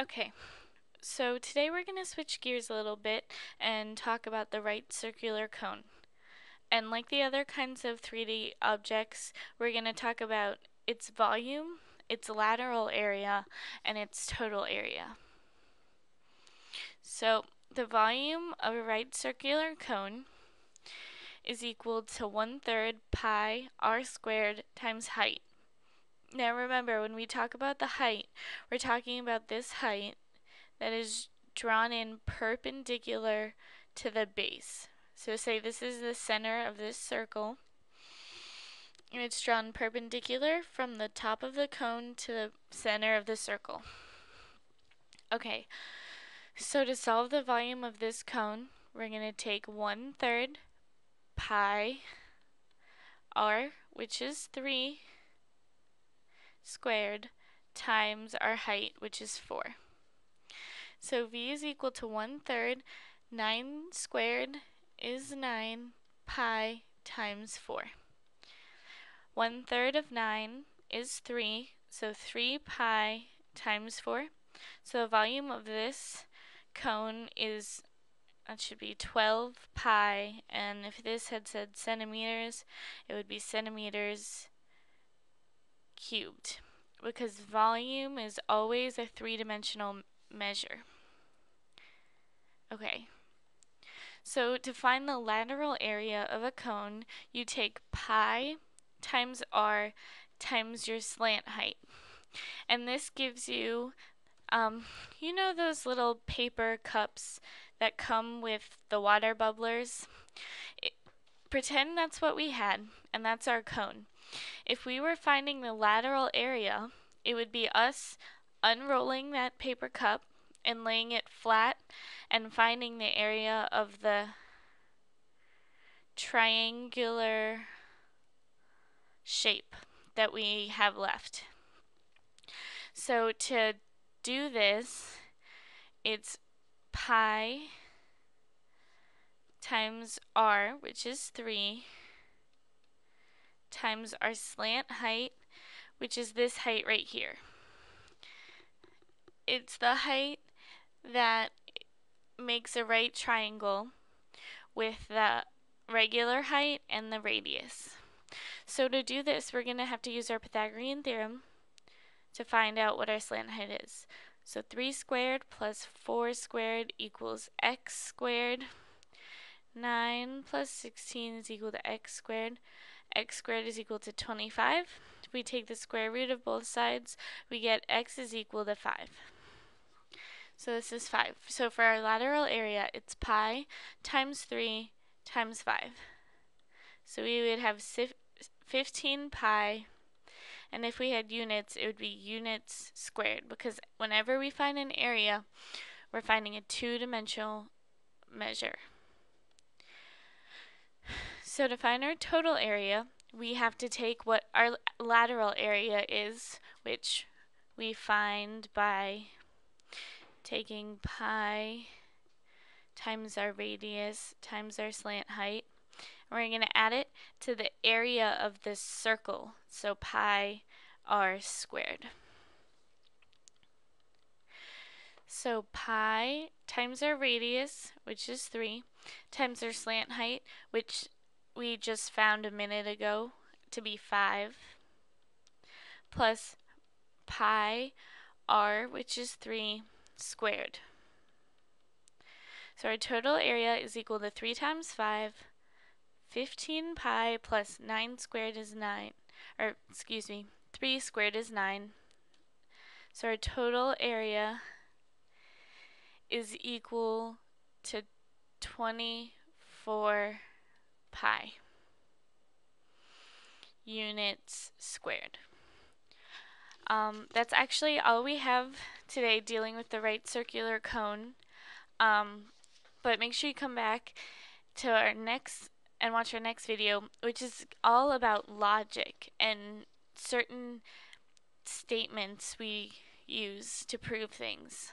Okay, so today we're going to switch gears a little bit and talk about the right circular cone. And like the other kinds of 3D objects, we're going to talk about its volume, its lateral area, and its total area. So the volume of a right circular cone is equal to 1 third pi r squared times height. Now remember, when we talk about the height, we're talking about this height that is drawn in perpendicular to the base. So say this is the center of this circle, and it's drawn perpendicular from the top of the cone to the center of the circle. Okay, so to solve the volume of this cone, we're going to take 1 third pi r, which is 3, squared times our height, which is 4. So v is equal to 1 third. 9 squared is 9 pi times 4. 1 third of 9 is 3, so 3 pi times 4. So the volume of this cone is, that should be 12 pi, and if this had said centimeters, it would be centimeters cubed because volume is always a three-dimensional measure. Okay, so to find the lateral area of a cone, you take pi times r times your slant height. And this gives you, um, you know those little paper cups that come with the water bubblers? It, pretend that's what we had, and that's our cone. If we were finding the lateral area, it would be us unrolling that paper cup and laying it flat and finding the area of the triangular shape that we have left. So to do this, it's pi times r, which is 3, times our slant height, which is this height right here. It's the height that makes a right triangle with the regular height and the radius. So to do this, we're going to have to use our Pythagorean theorem to find out what our slant height is. So 3 squared plus 4 squared equals x squared. 9 plus 16 is equal to x squared x squared is equal to 25. If we take the square root of both sides, we get x is equal to 5. So this is 5. So for our lateral area, it's pi times 3 times 5. So we would have 15 pi, and if we had units, it would be units squared, because whenever we find an area, we're finding a two-dimensional measure. So to find our total area, we have to take what our lateral area is, which we find by taking pi times our radius times our slant height. And we're going to add it to the area of this circle, so pi r squared. So pi times our radius, which is 3, times our slant height, which we just found a minute ago to be 5 plus pi r, which is 3, squared. So our total area is equal to 3 times 5, 15 pi plus 9 squared is 9, or excuse me, 3 squared is 9. So our total area is equal to 24 pi units squared. Um, that's actually all we have today dealing with the right circular cone. Um, but make sure you come back to our next and watch our next video, which is all about logic and certain statements we use to prove things.